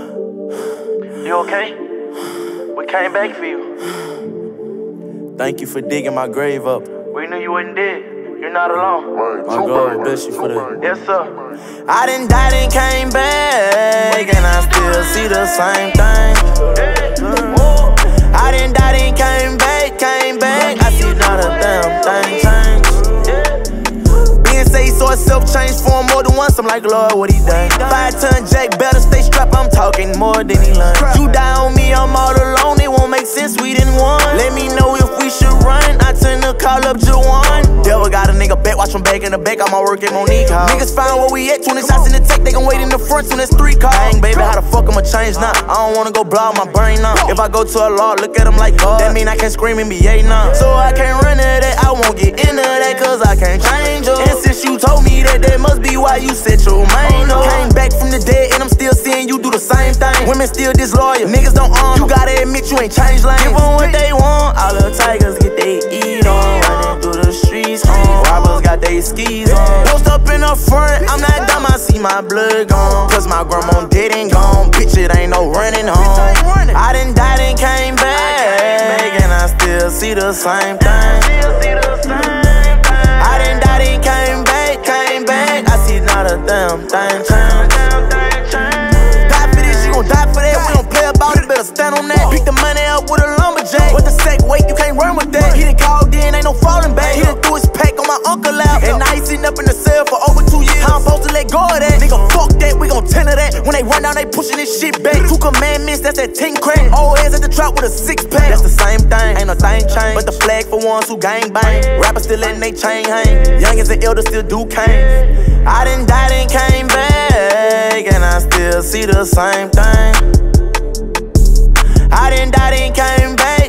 You okay? We came back for you. Thank you for digging my grave up. We knew you wasn't dead. You're not alone. My God bless you for that. Yes, sir. I done died and came back, and I still see the same thing. I done died and came back, came back. I see not a damn thing change. Being say he saw himself change for him more than once. I'm like, Lord, what he done? Five ton Jack, better stay strapped. I'm talking more than he learned. You die on me, I'm all alone. It won't make sense, we didn't won. Let me know if we should run. I turn to call up Jawan. Devil got a nigga back, watch him back in the back. I'm work at Monique house. Niggas find where we at, 20 shots in the tech. They gon' wait in the front soon as three cars. Dang, baby, how the fuck I'ma change now? I don't wanna go blow my brain now. If I go to a law, look at him like God. That mean I can't scream NBA now. So I can't run that, I won't get into that, cause I can't change up. And since you told me that, that must be why you set your mind up. Came back from the dead, and I'm still seeing you Women still disloyal, niggas don't arm. You gotta admit you ain't changed lanes. Give them what they want, all the tigers get they eat on. Running through the streets on. Robbers got they skis on. Post up in the front, I'm not dumb, I see my blood gone. Cause my grandma dead and gone. Bitch, it ain't no running home. I done died and came back, and I still see the same thing. I done died and came back, came back. I see not a damn thing uncle lap. And now he sitting up in the cell for over two years. How I'm supposed to let go of that? Nigga, fuck that, we gon' tender that. When they run down, they pushing this shit back. Two commandments, that's that 10 crack. Old heads at the trap with a six pack. That's the same thing, ain't no thing changed. But the flag for ones who gang bang. Rappers still letting they chain hang. Youngins and elders still do cane. I didn't die, then came back, and I still see the same thing. I didn't die, then came died